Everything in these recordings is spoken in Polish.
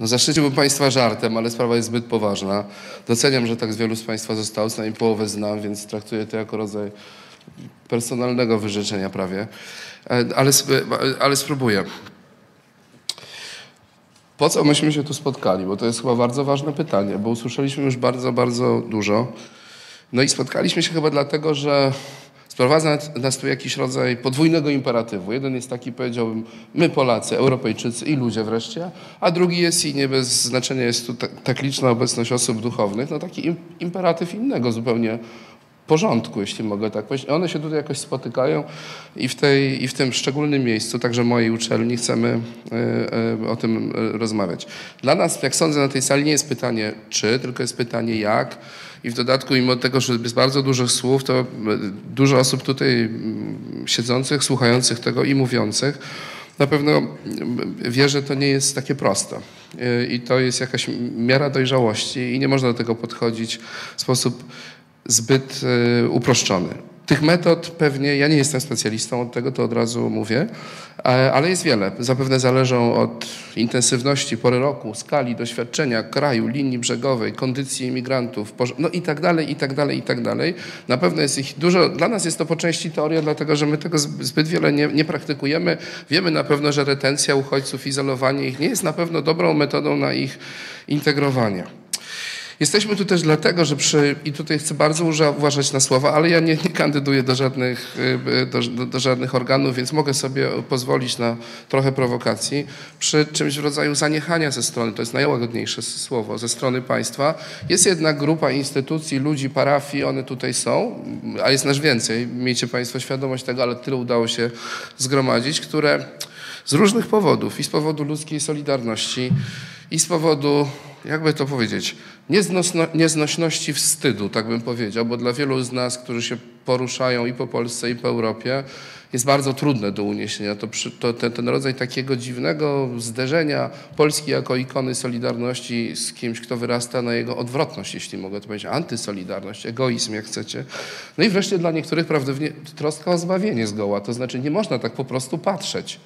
No zaszczyciłbym Państwa żartem, ale sprawa jest zbyt poważna. Doceniam, że tak wielu z Państwa zostało, co najmniej połowę znam, więc traktuję to jako rodzaj personalnego wyrzeczenia prawie. E, ale, ale spróbuję. Po co myśmy się tu spotkali? Bo to jest chyba bardzo ważne pytanie, bo usłyszeliśmy już bardzo, bardzo dużo. No i spotkaliśmy się chyba dlatego, że sprowadza nas tu jakiś rodzaj podwójnego imperatywu. Jeden jest taki, powiedziałbym, my Polacy, Europejczycy i ludzie wreszcie, a drugi jest i nie bez znaczenia jest tu tak liczna obecność osób duchownych, no taki imperatyw innego zupełnie porządku, jeśli mogę tak powiedzieć. One się tutaj jakoś spotykają i w, tej, i w tym szczególnym miejscu, także mojej uczelni, chcemy e, e, o tym e, rozmawiać. Dla nas, jak sądzę, na tej sali nie jest pytanie czy, tylko jest pytanie jak. I w dodatku, mimo tego, że jest bardzo dużo słów, to dużo osób tutaj siedzących, słuchających tego i mówiących, na pewno wie, że to nie jest takie proste. I to jest jakaś miara dojrzałości i nie można do tego podchodzić w sposób zbyt e, uproszczony. Tych metod pewnie, ja nie jestem specjalistą od tego, to od razu mówię, ale jest wiele. Zapewne zależą od intensywności pory roku, skali doświadczenia kraju, linii brzegowej, kondycji imigrantów, no i tak dalej, i tak dalej, i tak dalej. Na pewno jest ich dużo. Dla nas jest to po części teoria, dlatego że my tego zbyt wiele nie, nie praktykujemy. Wiemy na pewno, że retencja uchodźców, izolowanie ich nie jest na pewno dobrą metodą na ich integrowanie. Jesteśmy tu też dlatego, że przy, i tutaj chcę bardzo uważać na słowa, ale ja nie, nie kandyduję do żadnych, y, do, do, do, żadnych organów, więc mogę sobie pozwolić na trochę prowokacji. Przy czymś w rodzaju zaniechania ze strony, to jest najłagodniejsze słowo, ze strony państwa, jest jednak grupa instytucji, ludzi, parafii, one tutaj są, a jest nasz więcej, miejcie państwo świadomość tego, ale tyle udało się zgromadzić, które z różnych powodów i z powodu ludzkiej solidarności i z powodu, jakby to powiedzieć, Nieznosno, nieznośności wstydu, tak bym powiedział, bo dla wielu z nas, którzy się poruszają i po Polsce, i po Europie, jest bardzo trudne do uniesienia. To, to ten, ten, rodzaj takiego dziwnego zderzenia Polski jako ikony Solidarności z kimś, kto wyrasta na jego odwrotność, jeśli mogę to powiedzieć, antysolidarność, egoizm, jak chcecie. No i wreszcie dla niektórych prawdopodobnie troska o zbawienie zgoła, to znaczy nie można tak po prostu patrzeć.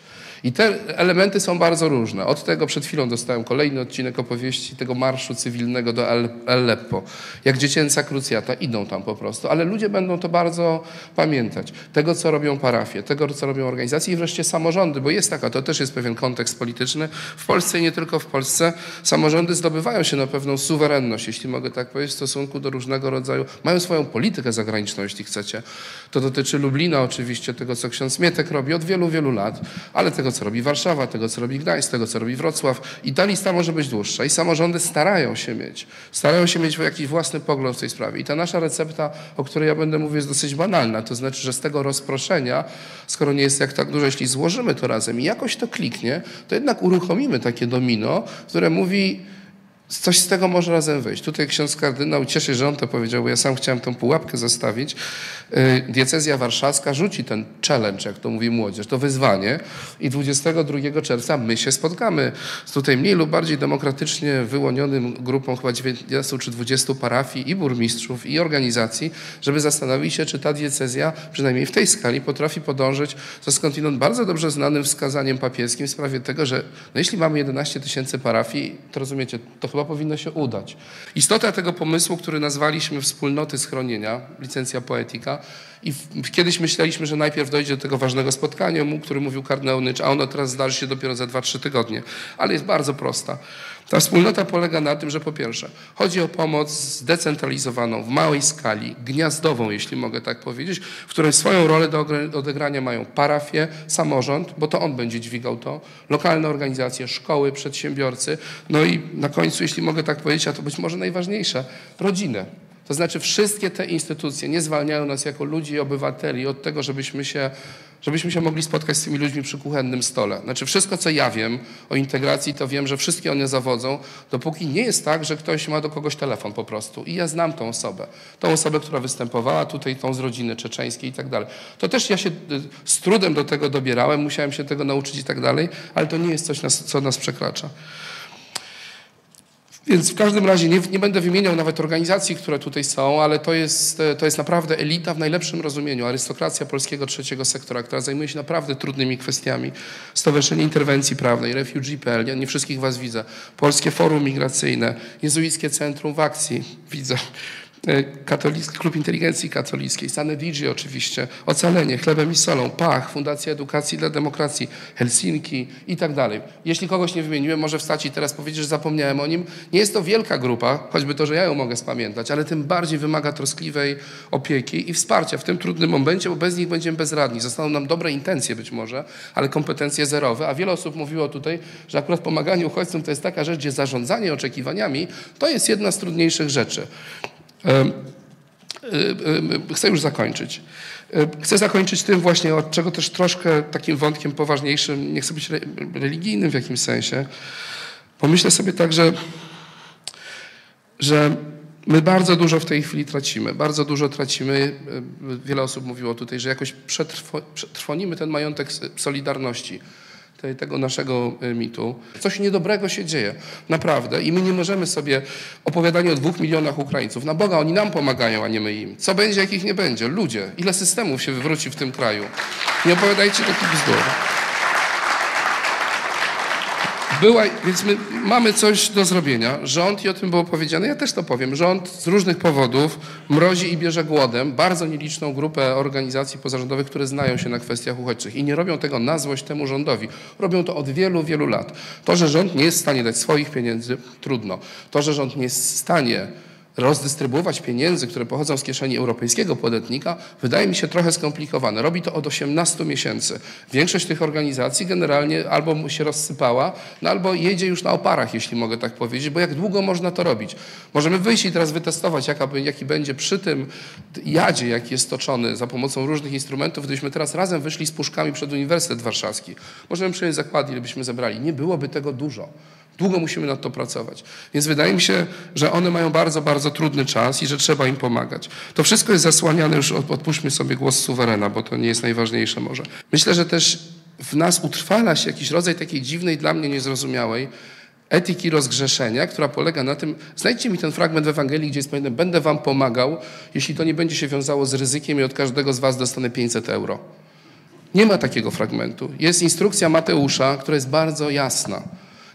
I te elementy są bardzo różne. Od tego przed chwilą dostałem kolejny odcinek opowieści tego marszu cywilnego do Aleppo. Jak dziecięca krucjata, idą tam po prostu. Ale ludzie będą to bardzo pamiętać. Tego, co robią parafie, tego, co robią organizacje i wreszcie samorządy, bo jest taka, to też jest pewien kontekst polityczny. W Polsce i nie tylko w Polsce samorządy zdobywają się na pewną suwerenność, jeśli mogę tak powiedzieć, w stosunku do różnego rodzaju, mają swoją politykę zagraniczną, jeśli chcecie. To dotyczy Lublina oczywiście, tego, co ksiądz Mietek robi od wielu, wielu lat, ale tego, co robi Warszawa, tego, co robi Gdańsk, tego, co robi Wrocław. I ta lista może być dłuższa. I samorządy starają się mieć, starają się mieć jakiś własny pogląd w tej sprawie. I ta nasza recepta, o której ja będę mówił, jest dosyć banalna. To znaczy, że z tego rozproszenia, skoro nie jest jak tak dużo, jeśli złożymy to razem i jakoś to kliknie, to jednak uruchomimy takie domino, które mówi, coś z tego może razem wyjść. Tutaj ksiądz kardynał, cieszę się, że on to powiedział, bo ja sam chciałem tą pułapkę zostawić. Y, diecezja warszawska rzuci ten challenge, jak to mówi młodzież, to wyzwanie i 22 czerwca my się spotkamy z tutaj mniej lub bardziej demokratycznie wyłonionym grupą chyba 19 czy 20 parafii i burmistrzów i organizacji, żeby zastanowić się, czy ta diecezja przynajmniej w tej skali potrafi podążyć za skądinąd bardzo dobrze znanym wskazaniem papieskim w sprawie tego, że no jeśli mamy 11 tysięcy parafii, to rozumiecie, to chyba powinno się udać. Istota tego pomysłu, który nazwaliśmy wspólnoty schronienia, licencja poetyka, i kiedyś myśleliśmy, że najpierw dojdzie do tego ważnego spotkania, o którym mówił kardynał Nycz, a ono teraz zdarzy się dopiero za 2-3 tygodnie. Ale jest bardzo prosta. Ta wspólnota polega na tym, że po pierwsze chodzi o pomoc zdecentralizowaną, w małej skali, gniazdową, jeśli mogę tak powiedzieć, w której swoją rolę do odegrania mają parafie, samorząd, bo to on będzie dźwigał to, lokalne organizacje, szkoły, przedsiębiorcy, no i na końcu, jeśli mogę tak powiedzieć, a to być może najważniejsze, rodzinę. To znaczy wszystkie te instytucje nie zwalniają nas jako ludzi i obywateli od tego, żebyśmy się, żebyśmy się mogli spotkać z tymi ludźmi przy kuchennym stole. Znaczy wszystko, co ja wiem o integracji, to wiem, że wszystkie one zawodzą, dopóki nie jest tak, że ktoś ma do kogoś telefon po prostu. I ja znam tą osobę. Tą osobę, która występowała tutaj, tą z rodziny czeczeńskiej i tak dalej. To też ja się y, z trudem do tego dobierałem, musiałem się tego nauczyć i tak dalej, ale to nie jest coś, co nas przekracza. Więc w każdym razie nie, nie, będę wymieniał nawet organizacji, które tutaj są, ale to jest, e, to jest naprawdę elita w najlepszym rozumieniu, arystokracja polskiego trzeciego sektora, która zajmuje się naprawdę trudnymi kwestiami. Stowarzyszenie Interwencji Prawnej, Refugee.pl, nie, nie wszystkich was widzę, Polskie Forum Migracyjne, Jezuickie Centrum w Akcji, widzę. E, katolicki, Klub Inteligencji Katolickiej, Sanedigi oczywiście, Ocalenie, Chlebem i Solą, PACH, Fundacja Edukacji dla Demokracji, Helsinki i tak dalej. Jeśli kogoś nie wymieniłem, może wstać i teraz powiedzieć, że zapomniałem o nim. Nie jest to wielka grupa, choćby to, że ja ją mogę spamiętać, ale tym bardziej wymaga troskliwej opieki i wsparcia w tym trudnym momencie, bo bez nich będziemy bezradni. Zostaną nam dobre intencje być może, ale kompetencje zerowe, a wiele osób mówiło tutaj, że akurat pomaganie uchodźcom to jest taka rzecz, gdzie zarządzanie oczekiwaniami to jest jedna z trudniejszych rzeczy. Chcę już zakończyć. Chcę zakończyć tym właśnie, od czego też troszkę takim wątkiem poważniejszym, nie chcę być religijnym w jakimś sensie. Pomyślę sobie tak, że, że my bardzo dużo w tej chwili tracimy. Bardzo dużo tracimy. Wiele osób mówiło tutaj, że jakoś przetrwonimy ten majątek solidarności tego naszego e, mitu. Coś niedobrego się dzieje, naprawdę. I my nie możemy sobie opowiadania o dwóch milionach Ukraińców. Na Boga, oni nam pomagają, a nie my im. Co będzie, jak ich nie będzie? Ludzie. Ile systemów się wywróci w tym kraju? Nie opowiadajcie takich bzdur. Była, więc my mamy coś do zrobienia. Rząd, i o tym było powiedziane, ja też to powiem, rząd z różnych powodów mrozi i bierze głodem bardzo nieliczną grupę organizacji pozarządowych, które znają się na kwestiach uchodźczych i nie robią tego na złość temu rządowi. Robią to od wielu, wielu lat. To, że rząd nie jest w stanie dać swoich pieniędzy, trudno. To, że rząd nie jest w stanie rozdystrybuować pieniędzy, które pochodzą z kieszeni europejskiego podatnika, wydaje mi się trochę skomplikowane. Robi to od 18 miesięcy. Większość tych organizacji generalnie albo się rozsypała, no albo jedzie już na oparach, jeśli mogę tak powiedzieć, bo jak długo można to robić? Możemy wyjść i teraz wytestować, jaka, jaki będzie przy tym jadzie, jaki jest toczony za pomocą różnych instrumentów, gdybyśmy teraz razem wyszli z puszkami przed Uniwersytet Warszawski. Możemy przyjąć zakłady, ile byśmy zebrali. Nie byłoby tego dużo. Długo musimy nad to pracować. Więc wydaje mi się, że one mają bardzo, bardzo trudny czas i że trzeba im pomagać. To wszystko jest zasłaniane już, odpuśćmy sobie głos suwerena, bo to nie jest najważniejsze może. Myślę, że też w nas utrwala się jakiś rodzaj takiej dziwnej, dla mnie niezrozumiałej etyki rozgrzeszenia, która polega na tym, znajdźcie mi ten fragment w Ewangelii, gdzie jest powiedziane, będę wam pomagał, jeśli to nie będzie się wiązało z ryzykiem i od każdego z was dostanę 500 euro. Nie ma takiego fragmentu. Jest instrukcja Mateusza, która jest bardzo jasna.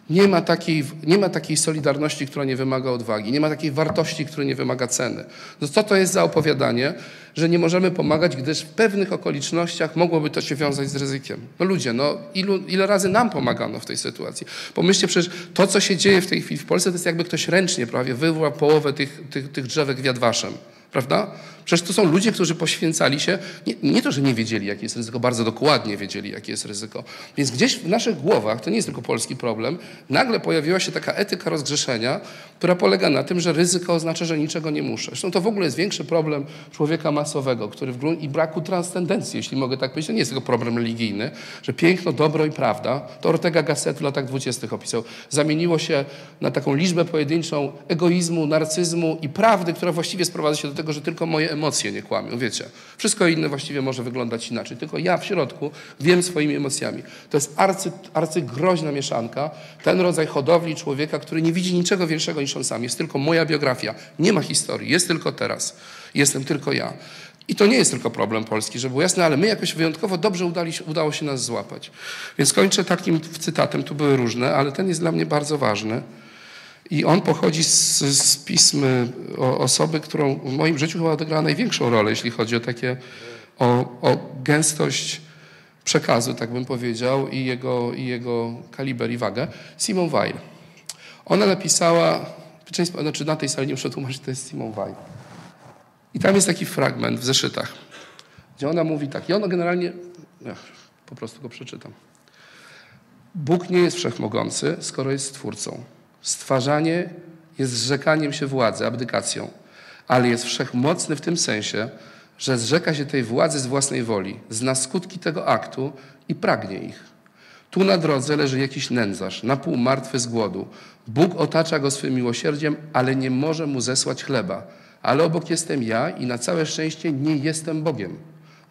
Nie ma, takiej, nie ma takiej solidarności, która nie wymaga odwagi. Nie ma takiej wartości, która nie wymaga ceny. No co to jest za opowiadanie, że nie możemy pomagać, gdyż w pewnych okolicznościach mogłoby to się wiązać z ryzykiem? No ludzie, no ilu, ile razy nam pomagano w tej sytuacji? Pomyślcie przecież, to co się dzieje w tej chwili w Polsce, to jest jakby ktoś ręcznie prawie wyrwał połowę tych, tych, tych drzewek wiadwaszem. Prawda? Przecież to są ludzie, którzy poświęcali się, nie, nie, to, że nie wiedzieli, jakie jest ryzyko, bardzo dokładnie wiedzieli, jakie jest ryzyko. Więc gdzieś w naszych głowach, to nie jest tylko polski problem, nagle pojawiła się taka etyka rozgrzeszenia, która polega na tym, że ryzyko oznacza, że niczego nie muszę. Zresztą to w ogóle jest większy problem człowieka masowego, który w gruncie i braku transcendencji, jeśli mogę tak powiedzieć, to nie jest tylko problem religijny, że piękno, dobro i prawda, to Ortega Gasset w latach dwudziestych opisał, zamieniło się na taką liczbę pojedynczą egoizmu, narcyzmu i prawdy, która właściwie sprowadza się do tego, że tylko moje emocje nie kłamią, wiecie. Wszystko inne właściwie może wyglądać inaczej, tylko ja w środku wiem swoimi emocjami. To jest arcy, arcygroźna mieszanka, ten rodzaj hodowli człowieka, który nie widzi niczego większego niż on sam. Jest tylko moja biografia, nie ma historii, jest tylko teraz. Jestem tylko ja. I to nie jest tylko problem Polski, żeby było jasne, ale my jakoś wyjątkowo dobrze udali, udało się nas złapać. Więc kończę takim cytatem, tu były różne, ale ten jest dla mnie bardzo ważny. I on pochodzi z, z pism o osoby, którą w moim życiu chyba odegrała największą rolę, jeśli chodzi o takie, o, o gęstość przekazu, tak bym powiedział, i jego, i jego kaliber i wagę. Simon Weil. Ona napisała, znaczy na tej sali nie muszę tłumaczyć, to jest Simon Weil. I tam jest taki fragment w zeszytach, gdzie ona mówi tak, i ona generalnie, ach, po prostu go przeczytam. Bóg nie jest wszechmogący, skoro jest stwórcą. Stwarzanie jest zrzekaniem się władzy, abdykacją, ale jest wszechmocny w tym sensie, że zrzeka się tej władzy z własnej woli, zna skutki tego aktu i pragnie ich. Tu na drodze leży jakiś nędzarz, na pół martwy z głodu. Bóg otacza go swym miłosierdziem, ale nie może mu zesłać chleba. Ale obok jestem ja i na całe szczęście nie jestem Bogiem.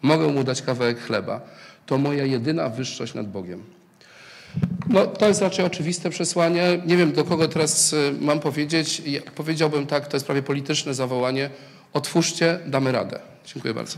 Mogę mu dać kawałek chleba. To moja jedyna wyższość nad Bogiem. No, to jest raczej oczywiste przesłanie. Nie wiem, do kogo teraz y, mam powiedzieć. Ja powiedziałbym tak, to jest prawie polityczne zawołanie. Otwórzcie, damy radę. Dziękuję bardzo.